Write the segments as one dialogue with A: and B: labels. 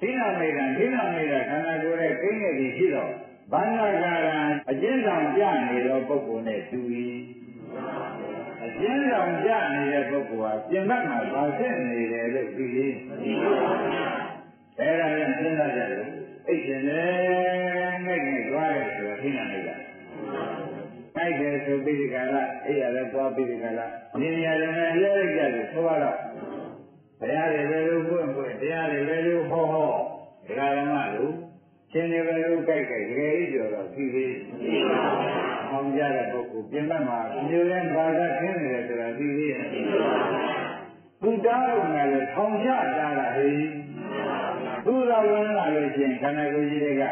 A: သီနာမိတ်တံသီနာမိတ်တခန္ဓာကိုယ်ရဲ့ကိန်းရဲ့ဒီရှိတော့ဘာနာကာရံအကျဉ်းဆောင်ကြနေသောပုဂ္ဂိုလ်နဲ့တူ၏အကျဉ်းဆောင်ကြနေတဲ့ပုဂ္ဂိုလ်ဟာပြင်ဘက်မှာဘာဖြစ်နေတယ်လို့သိရင်အဲ့ဒါနဲ့စဉ်းစားကြတယ်အိတ်ရှင်လေငိတ်ငိတ်သွားတယ်ဆိုတော့သိနာမိတ်တံတိုက်တယ်ဆိုပြီးဒီကလာအဲ့ရလည်းသွားပြီးဒီကလာမြင်ရတယ်နဲ့လဲလိုက်ကြတယ်ဆိုတော့ဘုရားတွေပဲလို့ဘုရားဘုရားတရားတွေပဲလို့ဟောဟောဒီကရမလို့ ရှင်တွေပဲလို့ကြိုက်ကြိုက်တကယ်ကြီးပြောတော့ပြီးပြီအောင်ကြတဲ့ပုဂ္ဂိုလ်ပြင်မဲ့မှာမျိုးလဲဘာသာခင်းနေတယ်ဆိုတာပြီးပြီသူတောင်းလို့လည်းထောင်ချတာလားဟေးသူတော်ဝင်လာလို့ရှိရင်ခန္ဓာကိုယ်ကြီးတွေက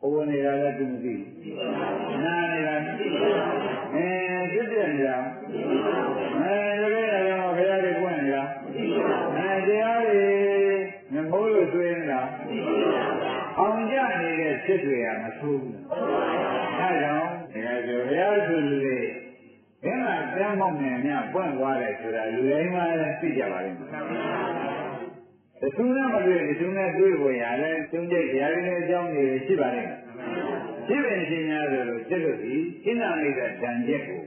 A: ဘဝနေတာလည်းသူမသိဘူးနာနေတာမသိဘူးအဲဖြစ်ပြနေတာအဲဒါလည်းတော့ဘုရားတွေပွင့်နေတာအဲတရားတွေမမိုးလို့ဆွေးနေတာအောင်ကြနေတဲ့ဖြစ်တွေကမဆိုးဘူးအဲကြောင့်ဒါကြဘုရားသူလူတွေဘယ် မှာတမ်းမောက်နေမြပွင့်သွားတယ်ဆိုတာလူတိုင်းမှလည်းသိကြပါလိမ့်မယ်တခုနဲ့မတွေ့တခုနဲ့တွေ့ဖို့ရလဲသုံးချက်တရားတွေနဲ့အကြောင်းတွေရှိပါလိမ့်မယ်ဖြစ်ပင်ရှင်များဆိုလို့စိတ်လို့ဒီကိဏမိတ်တဲ့တန်ချက်ကို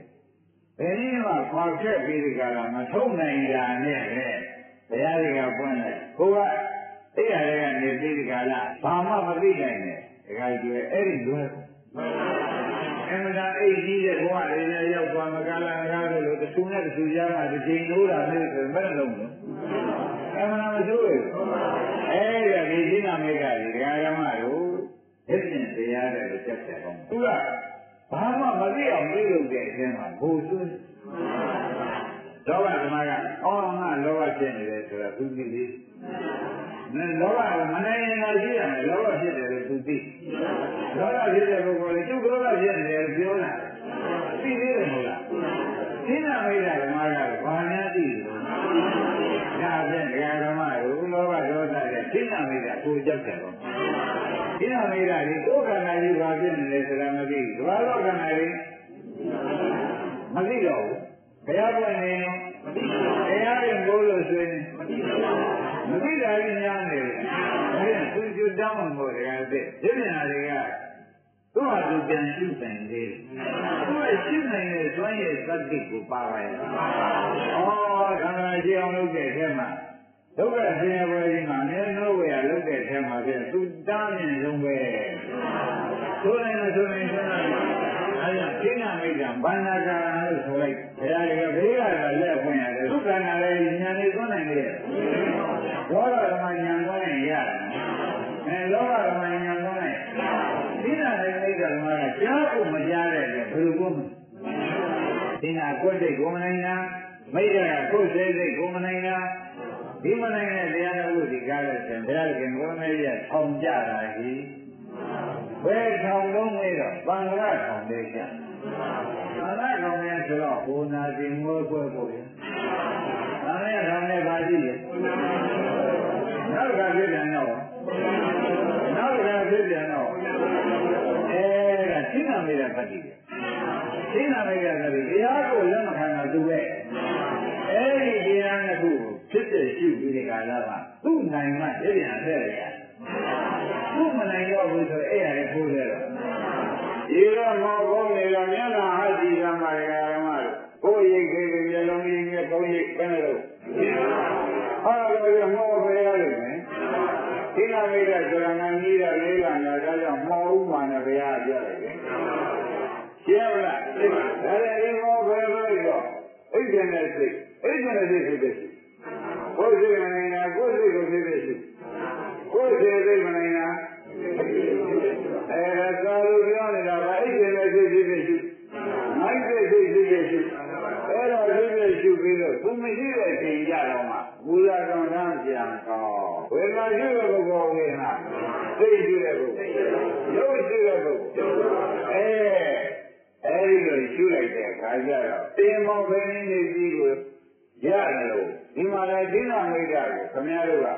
A: ဘယ်နည်းမှခွာချက်ပြီးဒီကလာမထုတ်နိုင်တာနဲ့လေဘုရားတွေကပွင့်တယ်ကိုကအဲ့ရတဲ့ကနေပြီးဒီကလာဘာမှမသိနိုင်နဲ့ဒီကကျွဲအဲ့ဒီလွယ်အမှန်တရားအိတ်ကြီးတဲ့ဘဝတွေနဲ့ရောက်သွားမကလာငါတို့လိုတခု နဲ့တခုကြားမှာဒီချိန်လို့တာမျိုးဆိုဘယ်လိုလုပ်လဲအမှန်တရားမဆိုးဘူးအဲ့ဒါဒီစိနာမိတ်ကဒီဒကာရမတို့ဖြစ်စဉ်တရားတဲ့လို့ချက်ချက်ကောင်းသူကဘာမှမသိအောင်ပြုလုပ်တဲ့အချိန်မှာဘိုလ်စွန်းလောဘဓမ္မကအော်ငါလောဘဖြစ်နေတယ်ဆိုတာသူသိပြီနဲလောဘကမနိုင်ရင်လည်းရှိရမယ်လောဘဖြစ်တယ်လို့သူသိလောဘဖြစ်တဲ့ပုဂ္ဂိုလ်ကသူ့လောဘဖြစ်နေတယ်ပြောတာသိသေးတယ်မဟုတ်လားသိနာမိတ်ဓမ္မကဘာများသိတယ်ဒါဖြင့်ဒကာဓမ္မတို့လောဘဒေါသနဲ့သိနာမိတ်ကကိုကြောက်တယ်တော့သိနာ မိတ်ကဒီကိုယ်ခန္ဓာကြီးဘာဖြစ်နေလဲဆိုတာမသိဘူးဘာလို့ခန္ဓာကြီးမသိတော့ဘူးဘုရားပွင့်နေရောတရားရင်ကိုလို့ဆိုရင်မသိတာကြီးများနေတယ်အဲသူကျွတ်တောင်းမှမို့တရားတဲ့ဒီပြန်တွေကသူ့ဟာသူပြန်ရှုနိုင်သေးတယ်သူ့ရဲ့ရှုနိုင်တဲ့ဇွမ်းရဲ့သတ္တိကိုပါပါရဲ့ဩခန္ဓာရှိအောင်လုပ်တဲ့အထဲမှာဒုက္ခဆင်းရဲပွဲကြီးမှာအင်းလို့ဝေရလုပ် တဲ့အထဲမှာပြန်သူတားမြင်ဆုံးပဲဆိုနိုင်လို့ဆိုနိုင်ဆိုနိုင်အဲဒါကိဏမိတ်ကဘာနာကာရလို့ဆိုလိုက်ဘုရားတွေကဘေးကလည်းဖွင့်ရတယ်သုခန္ဓာလည်းဉာဏ်လေးသွန်းနိုင်တယ်ဘောရဓမ္မဉာဏ်သွန်းနိုင်ရတယ်အဲလောဘဓမ္မဉာဏ်သွန်းနိုင်ကိဏမိတ်မိတ်ဓမ္မကကြားဖို့မကြားတဲ့အတွက်ဘယ်လိုကိုမကိဏကိုယ်စိတ်ကိုမနိုင်တာမိတ်ကကိုယ်စိတ်စိတ်ကိုမနိုင်တာ ဒီမနိုင်တဲ့တရားတော်ကိုဒီကားလို့ဆိုရင်ဘုရားခင်ကိုယ်မေးရထောင်ကြတာကြီးဘယ်ထောင်လုံးမေးတော့ပန္နရထောင်လေးကြပန္နရထောင်လေးဆိုတော့ဘုနာတိငိုးပွဲပို့ရပန္နရထောင်လေးပါရှိရဲ့နောက်ကပြပြန်တော့နောက်ကပြပြန်တော့အဲဒါရှင်းနာမေးတဲ့ပတ္တိရှင်းနာမေးတဲ့ပတ္တိတရားကိုလက်မခံတော့သူပဲအဲဒီတရားနှစ် ခုကိုဖြစ်တဲ့ရှိပြီးတဲ့ကာလကသူ့နိုင်မှပြပြန်ဆက်ရတယ်သူ့မနိုင်တော့ဘူးဆိုအဲ့ရတယ်ဖိုးတယ်တော့ဒီတော့မောဘုံနေတော့မျက်နှာဟာကြည့်ရမှာဓမ္မတို့ကိုယ်ရိတ်ခေမျက်လုံးကြီးနဲ့ဘုံရိတ်ပဲလို့ဟာတော့မောပဲရလို့မယ်ဒီနာမိတ်ကဇရဏကြီးတဲ့လေးကညာဒါကြောင့်မောဥမာနဲ့ဘုရားပြောတယ်ရှင်းလားဒါလည်းမောပဲလို့တော့အိတ်တဲ့စိတ်အိတ်တဲ့စိတ်ဖြစ်တဲ့ တဲ့စိတ်ဖြစ်ဖြစ်ရှိအဲဒါဖြစ်ဖြစ်ရှိပြီးတော့သူမရှိတဲ့ချိန်ကြတော့မှဘူလာကောင်ထမ်းပြန်ကောဝေဒနာရှိတဲ့ပုဂ္ဂိုလ်ဝေဒနာစိတ်ရှိတဲ့ပုဂ္ဂိုလ်ရုပ်ရှိတဲ့ပုဂ္ဂိုလ်အဲအဲဒီလိုရှုလိုက်တဲ့အခါကျတော့တင်မောင်ဘယ်နည်းနေကြီးကိုရတယ်လို့ဒီမှာလည်းဒိနာမိတ်တာကိုခမည်းတော်က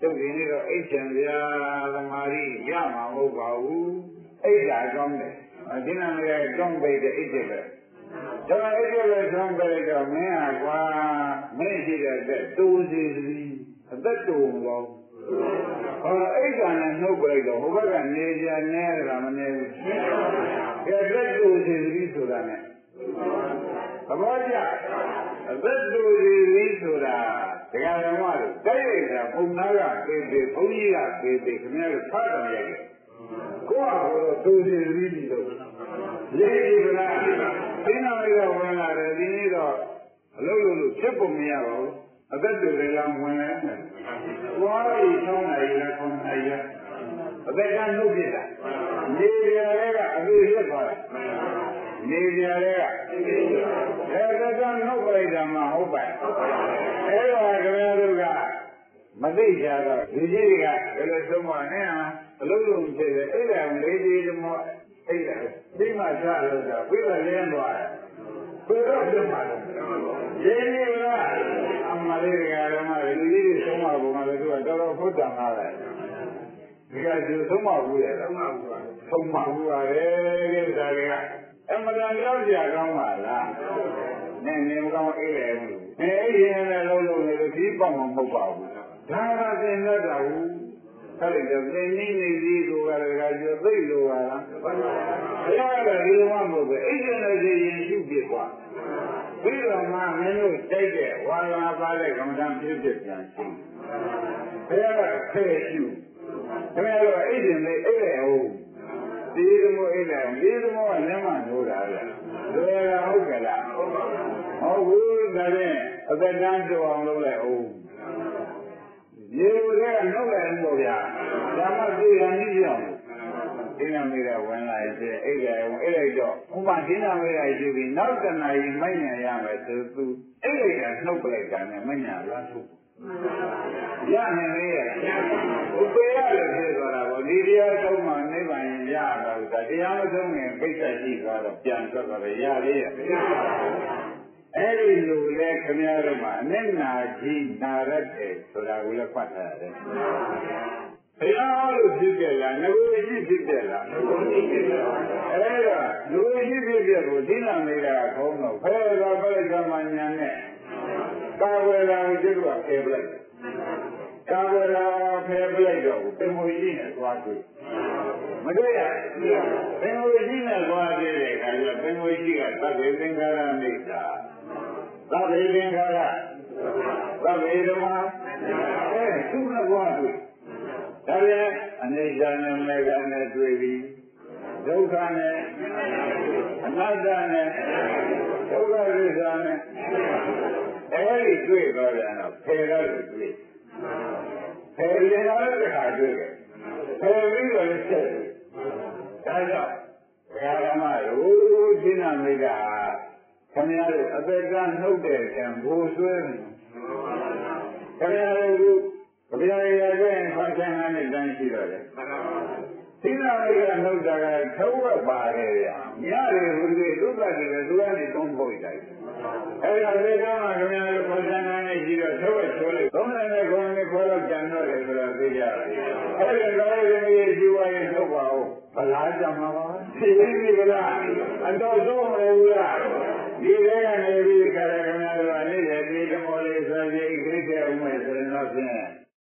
A: တုတ်ဒီနေ့တော့အိတ်ချံပြာသမာဓိရမှာမဟုတ်ပါဘူးအိတ်တာကောင်းတယ်ဒိနာမိတ်ကကောင်းပိတ်တဲ့အိတ်တယ်ပဲဒါမှအိ တ်တယ်လည်းကောင်းပိတ်တော့မင်းဟာကွာမင်းရှိတဲ့အသက်တိုးစီစီအသက်တိုးမလို့ဟောအိတ်ကနဲ့နှုတ်ပလိုက်တော့ဟိုဘက်ကနေကြနဲတာမနေဘူးကဲသက်တူစီသတိဆိုတာနဲ့သဘောကျအသက်တူစီသတိဆိုတာတရားဓမ္မတို့တိုက်ရိုက်တာပုံနာကပေပေဘုန်းကြီးကပေပေခင်ဗျားတို့ဖတ်တော်ရိုက်တယ်ကိုယ့်အကိုတူစီသတိပြီးတော့ရေးဒီကလား သိနာလေးကဝင်လာတယ်ဒီနေ့တော့အလုပ်လုပ်လို့ဖြစ်ပုံမရပါဘူးအသက်တူတွေလည်းဝင်လာတယ်။သွားပြီးဆောင်းနိုင်ရခုံနိုင်ရအသက်ကနှုတ်ပြတာနေပြာလေးကအသေးရက်သွားတာနေပြာလေးကအဲသက်ကနှုတ်ပြလိုက်တာမှဟုတ်ပါအဲဒါကလေးတို့ကမသိကြတော့ဒီကြီးတွေကဘယ်လိုဆုံးမနဲ့ဟာအလုံးလုံးဖြစ်တယ်အဲ့ဒါလေးကြီးတမော အဲ့ဒါဒီမှာစားလို့ဆိုပြီးတော့လင်းသွားတယ်ဘယ်တော့ပြန်မှာလဲရင်းနေလားအမလေးကဓမ္မတွေလူကြီးတွေဆုံးမပုံမှာလည်းသူကတော်တော်ဖုတ်တန်လာတယ်ဒီကသူဆုံးမဘူးရဲ့ဆုံးမဘူးပါဆုံးမဘူးပါလေဒီဥစ္စာတွေကအမှန်တန်ရောက်ကြကောင်းပါလားနဲ့နေမကောင်းအေးတယ်ဘူးအဲအဲ့ဒီနဲ့လုံးလုံးလေးဒီပေါ့မဟုတ်ပါဘူးဒါကသင်တတ်တာဘူး အဲ့ဒီတော့သင်နည်းနေသေးကိုကလည်းကကျော်သိလို့ပါလားဘုရားကဒီလိုမှမဟုတ်ဘူးအိတ်ကျတဲ့စီရင်ရှုပြသွားပြီးတော့မှမင်းတို့တိုက်တဲ့ဝါလာပါတဲ့ကမ္မဋ္ဌာန်းပြည့်ပြည့်ပြန်ရှင်းဘုရားကဖယ်ရှုခင်ဗျားတို့အိတ်ကျင်လေးအိတ်လေဟုတ်ဒီသမို့အိတ်လေဒီသမို့ကလည်းမလို့တာလေလွယ်တာဟုတ်ကလားဟုတ်ဘူးဒါဖြင့်အသက်တန်းကြောအောင်လုပ်လိုက်အော င်ရေတွေကနှုတ်လိုက်မို့ဗျာဓမ္မသိရန်ကြီးအောင်ဒိနာမေရဝင်လာရဲ့အဲ့ဒါဝင်အဲ့လိုက်တော့ဥပဒိနာမေရရှိပြီးနောက်တနာရီမိုက်ညာရမယ်ဆိုသူအဲ့လိုကနှုတ်ပလိုက်တာနဲ့မိုက်ညာလားသူရနိုင်လေဥပေရလည်းဖြစ်သွားတာပေါ့ဒီတရားဆုံးမှနိဗ္ဗာန်ရတော့ဒါတရားမဆုံးရင်ပိဋကရှိသွားတော့ပြန်ထွက်သွားတယ်ရလေရ အဲ့ဒီလိုလဲခင်ဗျားတို့မှာအနစ်နာကြီးနာရတယ်ဆိုတာကိုလည်းဖတ်ထားရတယ်ဘုရားလို့ဖြစ်ကြလားငကိုရှိဖြစ်ကြလားငကိုရှိဖြစ်ကြလားအဲ့ဒါငကိုရှိဖြစ်ကြကိုသိနာနေတာခေါင်းတော့ဖဲတော်ပြိဿမညာနဲ့ကာဝေရာကိုကျုပ်ကဖယ်ပလိုက် ကာဝေရာဖယ်ပလိုက်တော့ပင်မွေကြီးနဲ့သွားတွေ့မတွေ့ရပင်မွေကြီးနဲ့သွားတွေ့တဲ့အခါကျပင်မွေကြီးကသဗ္ဗေသင်္ခါရမိစ္ဆာသဗ္ဗေသင်္ခါရသဗ္ဗေဓမ္မအဲသူကသွားတွေ့ဒါပြန်အနိစ္စနဲ့မေဃနဲ့တွေ့ပြီးဒုက္ခနဲ့အနတ္တနဲ့ဒုက္ခသစ္စာနဲ့အဲဒီတွေ့တော့တယ်တော့ဖယ်တော့တွေ့ ဖယ်ရင်တော့တခါတွေ့တယ်ဖယ်ပြီးတော့ဆက်တယ်ဒါကြောင့်ဘုရားဓမ္မတို့ရှင်းနာမိတာခင်ဗျားတို့အပေကနှုတ်တဲ့ကံဘူဆွဲခင်ဗျားတို့ဘုရားရည်ရဲ့ဖန်ဆင်းတဲ့တန်းရှိတော့တယ်သီလရိကနှုတ်တာကသုံးဝက်ပါတယ်ဗျ။ညရေဘုရားဒုက္ခတွေလည်းသူကနေသုံးဖို့လိုက်။အဲဒါလေကမှခင်ဗျားတို့ပုံစံနဲ့ရှိတော့သုံးဝက်ချိုးလိုက်။သုံးနဲ့ခေါင်းနဲ့ ခေါ်တော့ကြံတော့တယ်ဆိုတော့သိကြတယ်။အဲဒီတော့ဒီနေ့ဒီဝါရဲ့ထုတ်ပါဦး။ဗလားကြမှာပါ။သိပြီကလား။အတော်ဆုံးမဟုတ်ဘူးလား။ဒီထဲကနေပြီးခါရခင်ဗျားတို့ကနေ့ရက်ဒီဓမ္မလေးဆိုပြီးခရစ်တော်ဥမဲ့ဆိုရင်တော့ဖြင့်